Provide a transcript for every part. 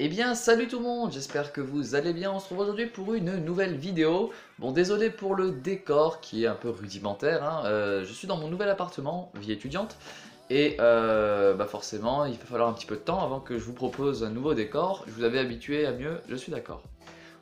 Eh bien salut tout le monde, j'espère que vous allez bien, on se retrouve aujourd'hui pour une nouvelle vidéo. Bon désolé pour le décor qui est un peu rudimentaire, hein. euh, je suis dans mon nouvel appartement, vie étudiante, et euh, bah forcément il va falloir un petit peu de temps avant que je vous propose un nouveau décor, je vous avais habitué à mieux, je suis d'accord.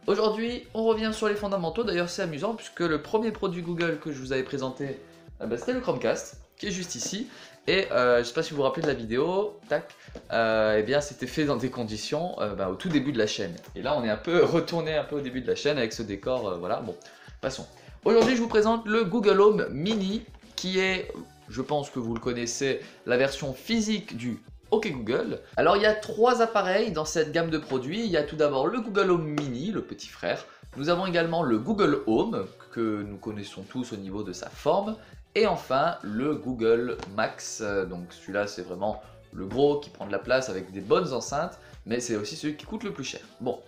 Aujourd'hui on revient sur les fondamentaux, d'ailleurs c'est amusant puisque le premier produit Google que je vous avais présenté, euh, bah, c'était le Chromecast, qui est juste ici, et euh, je sais pas si vous vous rappelez de la vidéo, tac, euh, eh bien c'était fait dans des conditions euh, bah, au tout début de la chaîne. Et là on est un peu retourné un peu au début de la chaîne avec ce décor, euh, voilà, bon, passons. Aujourd'hui je vous présente le Google Home Mini qui est, je pense que vous le connaissez, la version physique du OK Google. Alors il y a trois appareils dans cette gamme de produits. Il y a tout d'abord le Google Home Mini, le petit frère. Nous avons également le Google Home, que nous connaissons tous au niveau de sa forme. Et enfin, le Google Max, euh, donc celui-là c'est vraiment le gros qui prend de la place avec des bonnes enceintes, mais c'est aussi celui qui coûte le plus cher. Bon,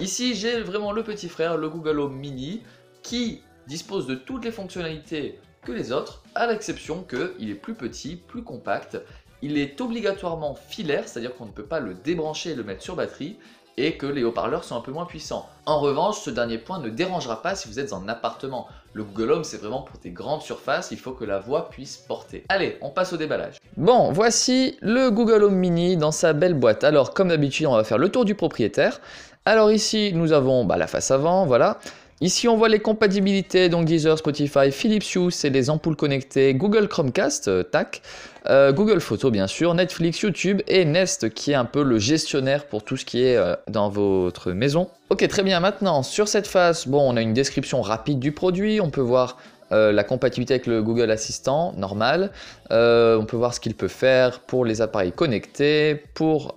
ici j'ai vraiment le petit frère, le Google Home Mini, qui dispose de toutes les fonctionnalités que les autres, à l'exception qu'il est plus petit, plus compact, il est obligatoirement filaire, c'est-à-dire qu'on ne peut pas le débrancher et le mettre sur batterie, et que les haut-parleurs sont un peu moins puissants. En revanche, ce dernier point ne dérangera pas si vous êtes en appartement. Le Google Home, c'est vraiment pour des grandes surfaces, il faut que la voix puisse porter. Allez, on passe au déballage. Bon, voici le Google Home Mini dans sa belle boîte. Alors, comme d'habitude, on va faire le tour du propriétaire. Alors ici, nous avons bah, la face avant, voilà. Ici, on voit les compatibilités, donc Deezer, Spotify, Philips Hue, c'est les ampoules connectées, Google Chromecast, euh, tac, euh, Google Photos bien sûr, Netflix, YouTube et Nest qui est un peu le gestionnaire pour tout ce qui est euh, dans votre maison. Ok, très bien, maintenant, sur cette face, bon, on a une description rapide du produit, on peut voir euh, la compatibilité avec le Google Assistant, normal. On peut voir ce qu'il peut faire pour les appareils connectés, pour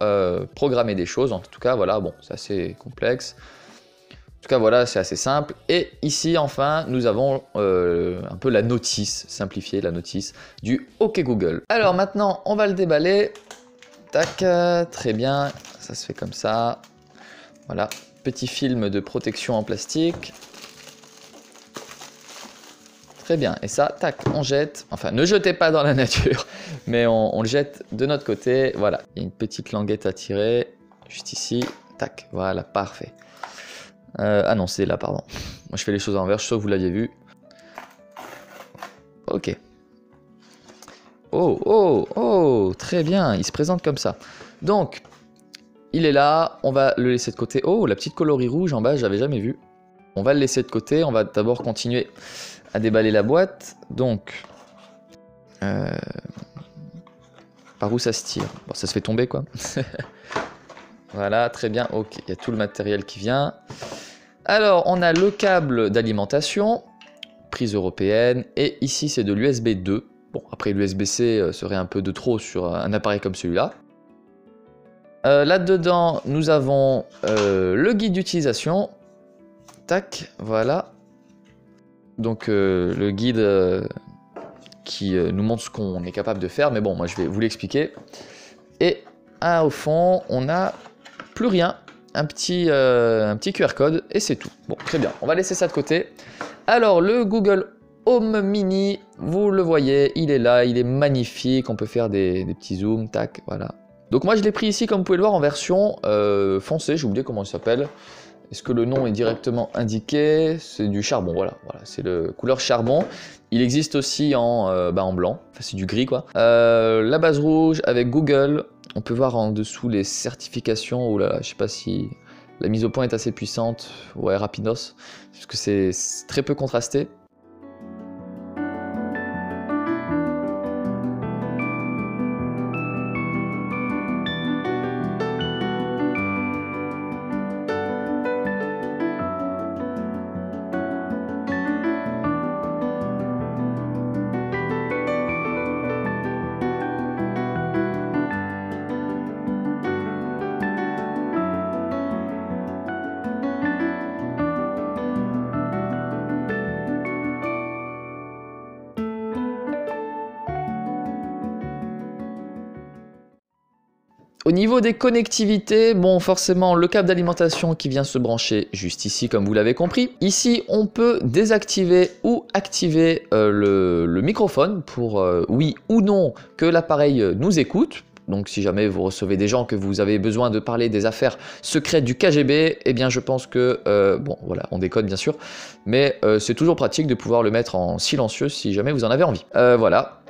programmer des choses. En tout cas, voilà, bon, c'est assez complexe. Voilà, c'est assez simple. Et ici, enfin, nous avons euh, un peu la notice, simplifiée, la notice du OK Google. Alors maintenant, on va le déballer. Tac, très bien, ça se fait comme ça. Voilà, petit film de protection en plastique. Très bien, et ça, tac, on jette. Enfin, ne jetez pas dans la nature, mais on, le jette de notre côté. Voilà, une petite languette à tirer, juste ici. Tac, voilà, parfait. Euh, ah non, c'est là, pardon. Moi, je fais les choses en envers, je suis sûr que vous l'aviez vu. Ok. Oh, oh, oh, très bien, il se présente comme ça. Donc, il est là, on va le laisser de côté. Oh, la petite colorie rouge en bas, je l'avais jamais vu. On va le laisser de côté, on va d'abord continuer à déballer la boîte. Donc, euh, par où ça se tire? Bon, ça se fait tomber quoi. voilà, très bien, ok, il y a tout le matériel qui vient. Alors, on a le câble d'alimentation, prise européenne, et ici c'est de l'USB 2. Bon, après l'USB-C euh, serait un peu de trop sur un appareil comme celui-là. Euh, Là-dedans, nous avons euh, le guide d'utilisation. Tac, voilà. Donc euh, le guide euh, qui euh, nous montre ce qu'on est capable de faire, mais bon, moi je vais vous l'expliquer. Et ah, au fond, on n'a rien, un petit, euh, un petit QR code, et c'est tout. Bon, très bien, on va laisser ça de côté. Alors, le Google Home Mini, vous le voyez, il est là, il est magnifique, on peut faire des, des petits zooms, tac, voilà. Donc moi je l'ai pris ici, comme vous pouvez le voir, en version euh, foncée, j'ai oublié comment il s'appelle. Est-ce que le nom est directement indiqué? C'est du charbon, voilà, voilà c'est le couleur charbon. Il existe aussi en, euh, bah, en blanc, enfin c'est du gris quoi. La base rouge avec Google, on peut voir en dessous les certifications, ou là, je sais pas si la mise au point est assez puissante, ouais rapidos, parce que c'est très peu contrasté. Au niveau des connectivités, bon forcément le câble d'alimentation qui vient se brancher juste ici comme vous l'avez compris. Ici on peut désactiver ou activer euh, le, microphone pour euh, oui ou non que l'appareil nous écoute. Donc si jamais vous recevez des gens que vous avez besoin de parler des affaires secrètes du KGB, eh bien je pense que, euh, bon voilà, on décode bien sûr, mais euh, c'est toujours pratique de pouvoir le mettre en silencieux si jamais vous en avez envie. Euh, voilà,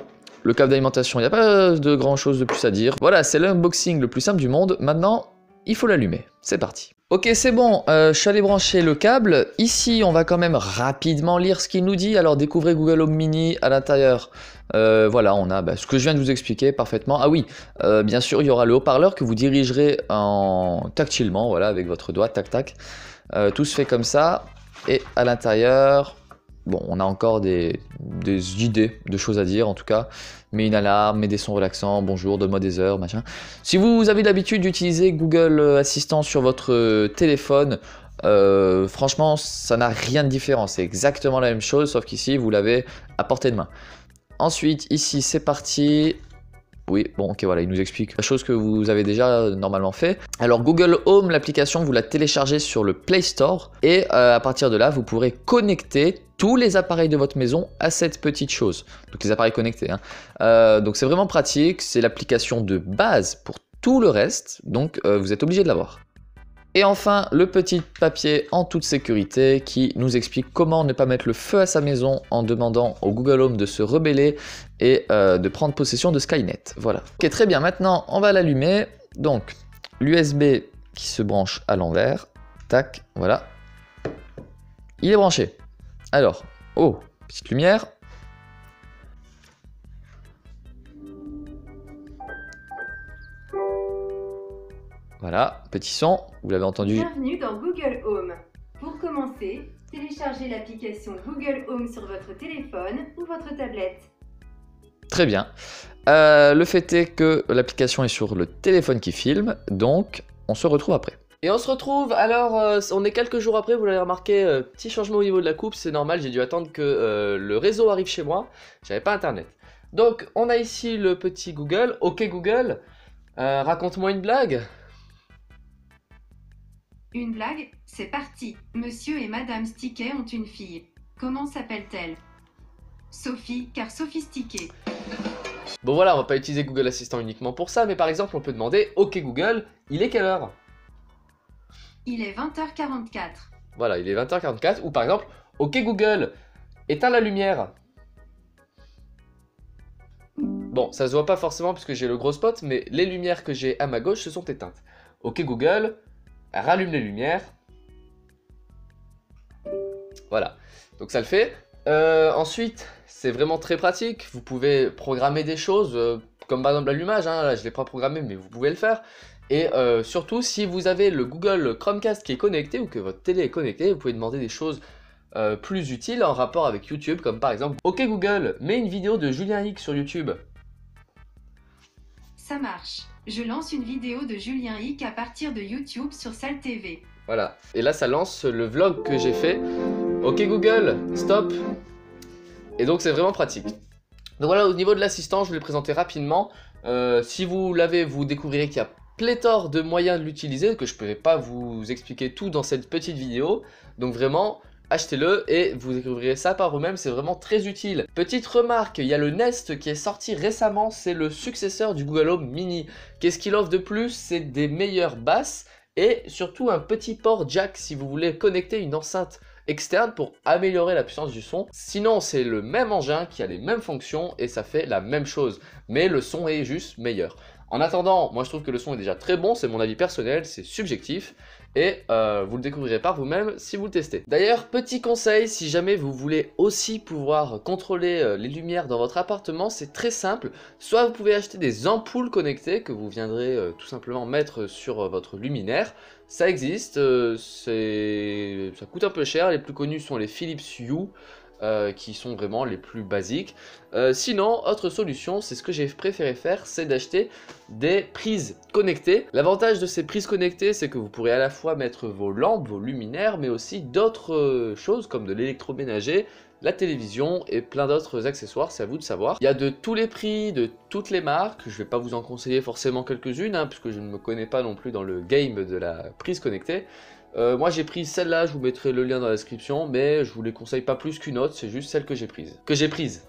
le câble d'alimentation, il n'y a pas de grand chose de plus à dire. Voilà, c'est l'unboxing le plus simple du monde. Maintenant, il faut l'allumer. C'est parti. Ok, c'est bon, je suis allé brancher le câble. Ici, on va quand même rapidement lire ce qu'il nous dit. Alors, découvrez Google Home Mini à l'intérieur. Euh, voilà, on a bah, ce que je viens de vous expliquer parfaitement. Ah oui, euh, bien sûr, il y aura le haut-parleur que vous dirigerez en tactilement, voilà, avec votre doigt, tac tac. Euh, tout se fait comme ça. Et à l'intérieur, bon, on a encore des, idées de choses à dire en tout cas. Mais une alarme, mais des sons relaxants, bonjour, donne-moi des heures, machin. Si vous avez l'habitude d'utiliser Google Assistant sur votre téléphone, franchement, ça n'a rien de différent. C'est exactement la même chose, sauf qu'ici, vous l'avez à portée de main. Ensuite, ici, c'est parti. Oui, bon, ok, voilà, il nous explique la chose que vous avez déjà normalement fait. Alors, Google Home, l'application, vous la téléchargez sur le Play Store et euh, à partir de là, vous pourrez connecter tous les appareils de votre maison à cette petite chose. Donc, les appareils connectés. Hein. Euh, donc, c'est vraiment pratique. C'est l'application de base pour tout le reste. Donc, euh, vous êtes obligé de l'avoir. Et enfin, le petit papier en toute sécurité qui nous explique comment ne pas mettre le feu à sa maison en demandant au Google Home de se rebeller et euh, de prendre possession de Skynet. Voilà. Ok, très bien. Maintenant, on va l'allumer. Donc, l'USB qui se branche à l'envers. Tac, voilà. Il est branché. Alors, oh, petite lumière. Voilà, petit son, vous l'avez entendu. Bienvenue dans Google Home. Pour commencer, téléchargez l'application Google Home sur votre téléphone ou votre tablette. Très bien. Euh, le fait est que l'application est sur le téléphone qui filme, donc on se retrouve après. Et on se retrouve, alors euh, on est quelques jours après, vous l'avez remarqué, euh, petit changement au niveau de la coupe, c'est normal, j'ai dû attendre que le réseau arrive chez moi, j'avais pas internet. Donc on a ici le petit Google, ok Google, raconte-moi une blague. Une blague C'est parti. Monsieur et Madame Stickey ont une fille. Comment s'appelle-t-elle? Sophie, car sophistiquée. Bon voilà, on va pas utiliser Google Assistant uniquement pour ça, mais par exemple on peut demander Ok Google, il est quelle heure? Il est 20h44. Voilà, il est 20h44, ou par exemple Ok Google, éteins la lumière. Bon, ça se voit pas forcément puisque j'ai le gros spot, mais les lumières que j'ai à ma gauche se sont éteintes. Ok Google, rallume les lumières. Voilà, donc ça le fait. Euh, ensuite, c'est vraiment très pratique. Vous pouvez programmer des choses, euh, comme par exemple l'allumage. Hein, là, je ne l'ai pas programmé, mais vous pouvez le faire. Et euh, surtout, si vous avez le Google Chromecast qui est connecté ou que votre télé est connectée, vous pouvez demander des choses plus utiles en rapport avec YouTube, comme par exemple, OK Google, mets une vidéo de Julien Hick sur YouTube. Ça marche. Je lance une vidéo de Julien Hick à partir de YouTube sur Salle TV. Voilà. Et là, ça lance le vlog que j'ai fait. Ok Google, stop. Et donc, c'est vraiment pratique. Donc voilà, au niveau de l'assistant, je vais le présenter rapidement. Euh, si vous l'avez, vous découvrirez qu'il y a pléthore de moyens de l'utiliser, que je ne pourrais pas vous expliquer tout dans cette petite vidéo. Donc vraiment, achetez-le et vous découvrirez ça par vous-même, c'est vraiment très utile. Petite remarque, il y a le Nest qui est sorti récemment, c'est le successeur du Google Home Mini. Qu'est-ce qu'il offre de plus? C'est des meilleures basses et surtout un petit port jack si vous voulez connecter une enceinte externe pour améliorer la puissance du son. Sinon, c'est le même engin qui a les mêmes fonctions et ça fait la même chose, mais le son est juste meilleur. En attendant, moi je trouve que le son est déjà très bon, c'est mon avis personnel, c'est subjectif, et euh, vous le découvrirez par vous-même si vous le testez. D'ailleurs, petit conseil, si jamais vous voulez aussi pouvoir contrôler euh, les lumières dans votre appartement, c'est très simple. Soit vous pouvez acheter des ampoules connectées que vous viendrez euh, tout simplement mettre sur votre luminaire. Ça existe, ça coûte un peu cher, les plus connus sont les Philips Hue. Euh, qui sont vraiment les plus basiques. Euh, sinon, autre solution, c'est ce que j'ai préféré faire, c'est d'acheter des prises connectées. L'avantage de ces prises connectées, c'est que vous pourrez à la fois mettre vos lampes, vos luminaires, mais aussi d'autres euh, choses comme de l'électroménager, la télévision et plein d'autres accessoires, c'est à vous de savoir. Il y a de tous les prix, de toutes les marques, je ne vais pas vous en conseiller forcément quelques-unes, hein, puisque je ne me connais pas non plus dans le game de la prise connectée, euh, moi j'ai pris celle-là, je vous mettrai le lien dans la description, mais je vous les conseille pas plus qu'une autre, c'est juste celle que j'ai prise. Que j'ai prise.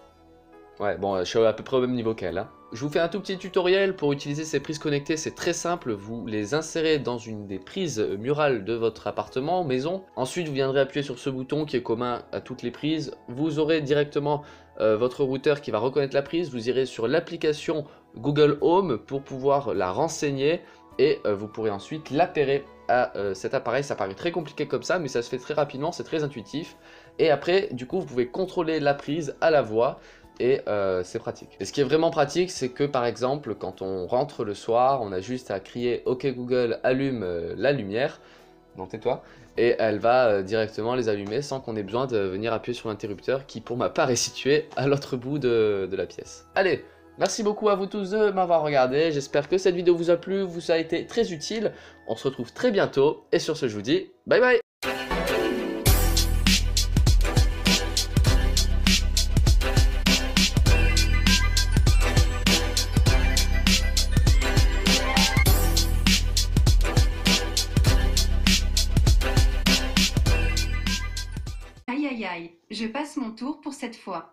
Ouais, bon, je suis à peu près au même niveau qu'elle. Hein. Je vous fais un tout petit tutoriel pour utiliser ces prises connectées, c'est très simple, vous les insérez dans une des prises murales de votre appartement, maison. Ensuite, vous viendrez appuyer sur ce bouton qui est commun à toutes les prises. Vous aurez directement euh, votre routeur qui va reconnaître la prise, vous irez sur l'application Google Home pour pouvoir la renseigner et euh, vous pourrez ensuite l'appairer à euh, cet appareil. Ça paraît très compliqué comme ça, mais ça se fait très rapidement, c'est très intuitif. Et après, du coup, vous pouvez contrôler la prise à la voix et euh, c'est pratique. Et ce qui est vraiment pratique, c'est que par exemple, quand on rentre le soir, on a juste à crier « Ok Google, allume euh, la lumière », donc tais-toi, et elle va euh, directement les allumer sans qu'on ait besoin de venir appuyer sur l'interrupteur qui pour ma part est situé à l'autre bout de, de la pièce. Allez, Merci beaucoup à vous tous de m'avoir regardé, j'espère que cette vidéo vous a plu, vous a été très utile. On se retrouve très bientôt, et sur ce je vous dis bye bye je passe mon tour pour cette fois.